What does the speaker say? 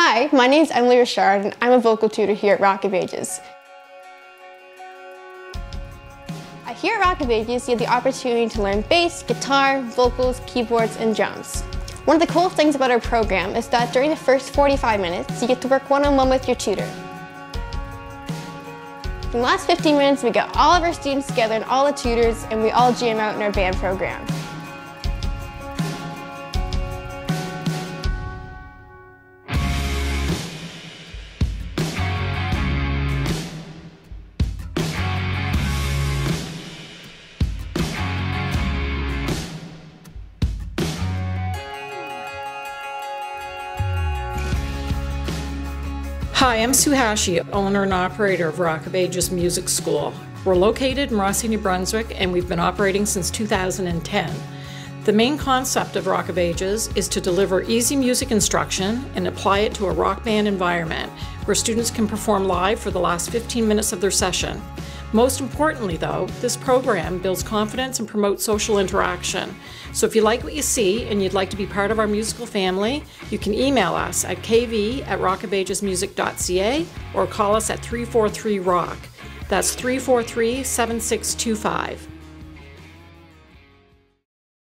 Hi, my name is Emily Richard and I'm a vocal tutor here at Rock of Ages. Uh, here at Rock of Ages, you have the opportunity to learn bass, guitar, vocals, keyboards, and drums. One of the cool things about our program is that during the first 45 minutes, you get to work one-on-one -on -one with your tutor. In the last 15 minutes, we get all of our students together and all the tutors, and we all jam out in our band program. Hi, I'm Sue Hashi, owner and operator of Rock of Ages Music School. We're located in Rothesay, New Brunswick, and we've been operating since 2010. The main concept of Rock of Ages is to deliver easy music instruction and apply it to a rock band environment where students can perform live for the last 15 minutes of their session. Most importantly, though, this program builds confidence and promotes social interaction. So if you like what you see and you'd like to be part of our musical family, you can email us at kv at rockofagesmusic.ca or call us at 343 Rock. That's 343 7625.